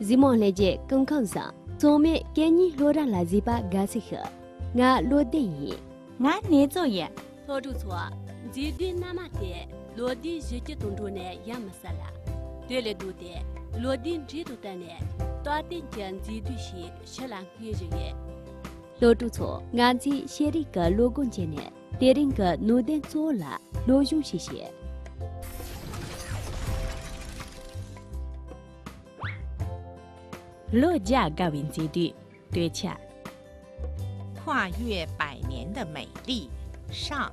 zimon leje kengkeng sa. Zome kenyi lora la zipa gasi he. Nga lo de yi. Nga ne zo ye. To zu zo ji de na ma de lo di je je tong du ne ya ma sa la. De le du de lo di ji du ta ne ta de jian ji du shi she lan ye je ye. Lo zu zo nga ji she ri ge lo gon je ne de ring ge nu den zo la lo yu shi xie. 洛基亚高原基地对卡跨越百年的美丽上。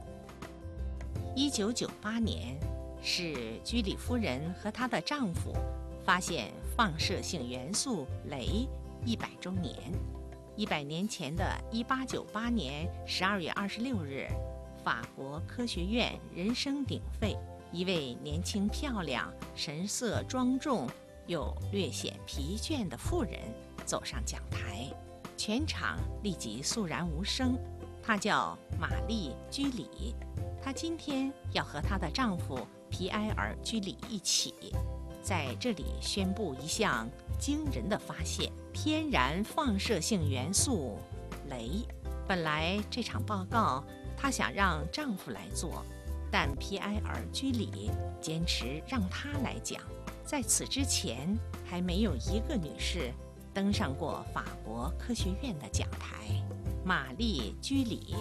一九九八年是居里夫人和她的丈夫发现放射性元素镭一百周年。一百年前的一八九八年十二月二十六日法国科学院人声鼎沸一位年轻漂亮神色庄重又略显疲倦的妇人走上讲台。全场立即肃然无声。她叫玛丽·居里，她今天要和她的丈夫皮埃尔·居里一起，在这里宣布一项惊人的发现：天然放射性元素镭。本来这场报告她想让丈夫来做，但皮埃尔·居里坚持让她来讲。在此之前，还没有一个女士登上过法国科学院的讲台。玛丽·居里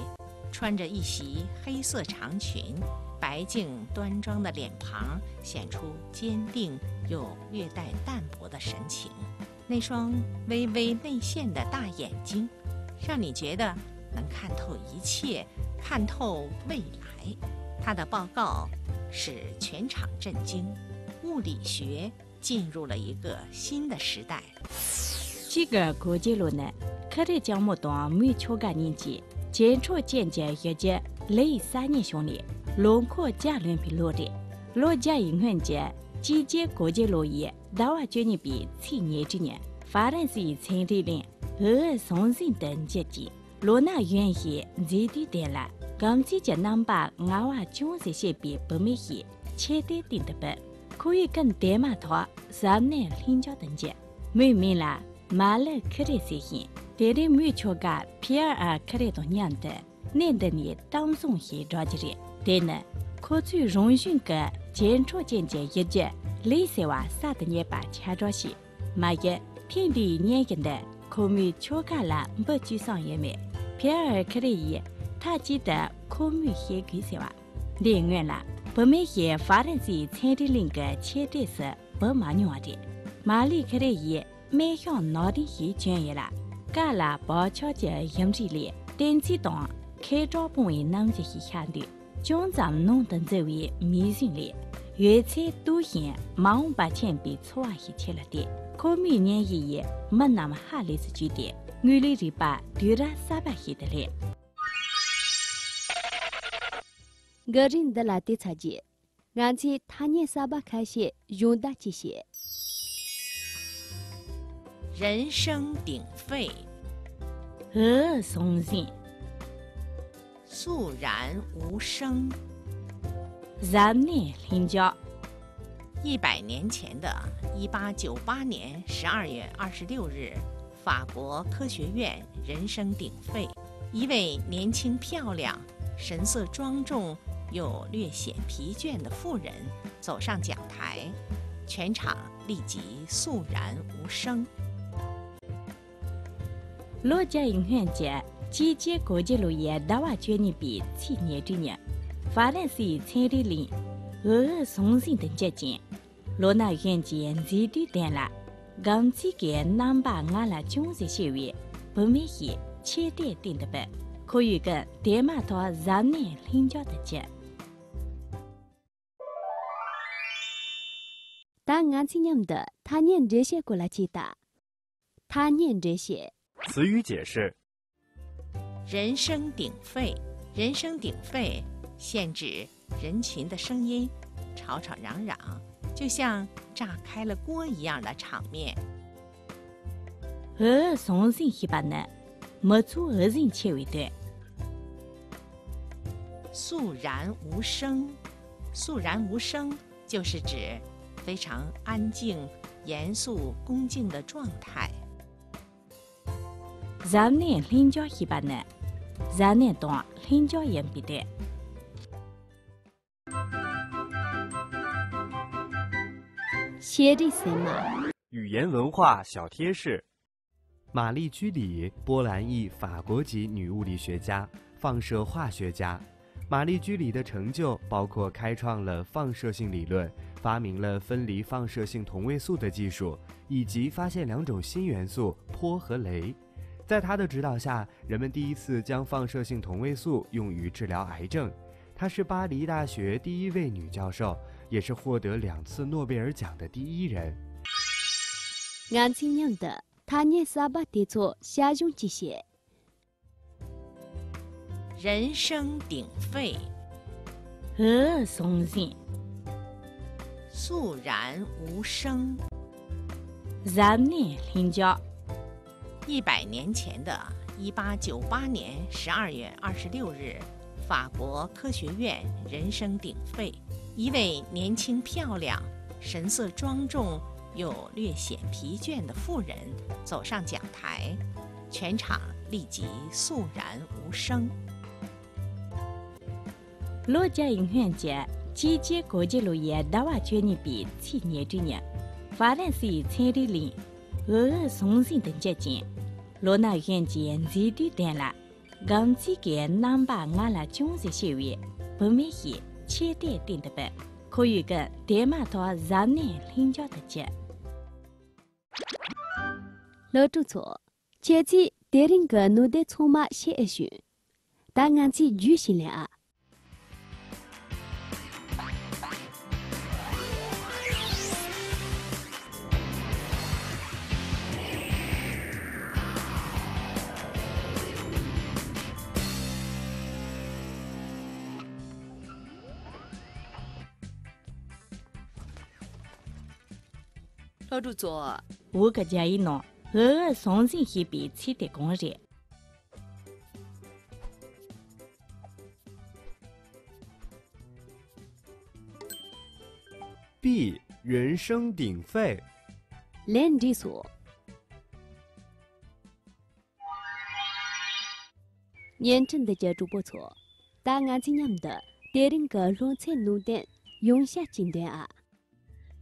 穿着一袭黑色长裙，白净端庄的脸庞显出坚定又略带淡泊的神情。那双微微内陷的大眼睛，让你觉得能看透一切，看透未来。她的报告使全场震惊，物理学进入了一个新的时代。这个国际路呢，可得讲不懂没错个年纪，接触渐渐一节类三年兄弟，轮廓加轮比路的，罗家银行节季节国际路业，大瓦捐你比去年之年，发展是成立了俄松信等阶级，罗那原意这地点了，刚季节南巴俺娃军事些比不没些，切得定的本， 可以跟爹妈托三年领教等级，没明了。马勒克里些hin，爹的没错个皮尔尔克里多娘的，恁的你当送些着急的，爹呢，可最荣幸个见出见见一节，类似话啥的也把掐着些，马爷天地年间的，可没错个了不沮丧也没，皮尔克里伊，他记得可没些个些话，另外啦， Burma ye farensi tsenti linga che desi Burma nyua di. Mali kare ye me hyong nodi ye jen ye la. Ka la bo cho je yamji li, tenzi tong ke zho pungwe nang je hi khan di. Jiong zam nong ten zewe mi zin li. Yue che du hin maung ba chen bi chua hi che la di. Ko mi nyen ye ye man nam ha li zi ju di. Ngui li ri ba dira sa ba hi de li. 个人的来调查机，俺在他年三八开始用的这些。人声鼎沸，何松静，肃然无声。人民林教。一百年前的一八九八年十二月二十六日，法国科学院人声鼎沸，一位年轻漂亮。神色庄重、又略显疲倦的妇人走上讲台，全场立即肃然无声。罗家银行节季节国际路业大瓦捐你比去年之年，发展是产的林，俄松信等接近，罗那原节几度点了，刚起个南巴俺啦军事协会不没些切点定的本，可以跟电马托让年领教的节。他念这些过来记的他念这些词语解释。人声鼎沸。人声鼎沸限制人群的声音。吵吵嚷嚷。就像炸开了锅一样的场面。呃从人一般呢？没错而人切为对肃然无声。肃然无声就是指非常安静、严肃恭敬的状态。咱们领教一般呢，咱们懂领教严必的。写的什么？语言文化小贴士：玛丽居里，波兰裔法国籍女物理学家、放射化学家。玛丽居里的成就包括开创了放射性理论，发明了分离放射性同位素的技术，以及发现两种新元素钋和镭。在他的指导下，人们第一次将放射性同位素用于治疗癌症。她是巴黎大学第一位女教授，也是获得两次诺贝尔奖的第一人。俺亲娘的，他念啥吧？的错，下用这些。人声鼎沸，呃，松信，肃然无声。咱们领教。一百年前的1898年12月26日，法国科学院人声鼎沸，一位年轻漂亮、神色庄重又略显疲倦的妇人走上讲台，全场立即肃然无声。罗家音乐节集结国际路业大瓦捐年比七年之年，法兰西蔡丽玲、俄俄松人等接近，罗那院节极度淡了，刚几个南巴阿拉军事学院不免些切点定的本，可以跟电马到咱内领教的接。老主错，前期电人个弄得匆忙写一句，但俺去举行了啊。 老主座，我个家一弄，俄俄松人一笔起的工人。B 人声鼎沸，连这说，年真的接触不错，但俺今年的电人个龙彩弄的用下经典啊。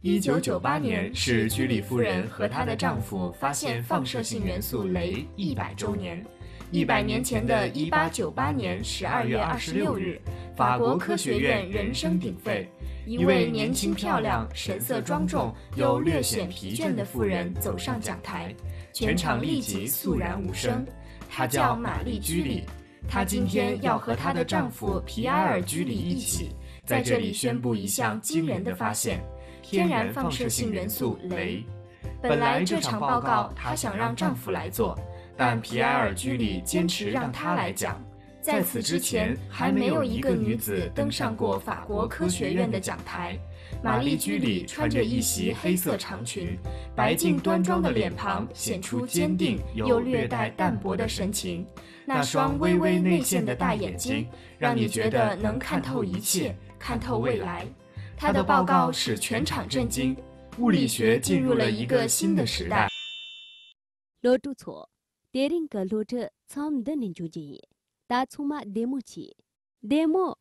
一九九八年是居里夫人和她的丈夫发现放射性元素镭一百周年。一百年前的一八九八年十二月二十六日，法国科学院人声鼎沸，一位年轻漂亮、神色庄重又略显疲倦的妇人走上讲台，全场立即肃然无声。她叫玛丽居里，她今天要和她的丈夫皮埃尔居里一起在这里宣布一项惊人的发现。天然放射性元素镭。本来这场报告她想让丈夫来做，但皮埃尔居里坚持让她来讲。在此之前，还没有一个女子登上过法国科学院的讲台。玛丽居里穿着一袭黑色长裙，白净端庄的脸庞显出坚定又略带淡薄的神情，那双微微内陷的大眼睛，让你觉得能看透一切，看透未来。他的报告使全场震惊，物理学进入了一个新的时代。罗柱错，电人个录着长的人就建议，打出嘛 demo 去，demo。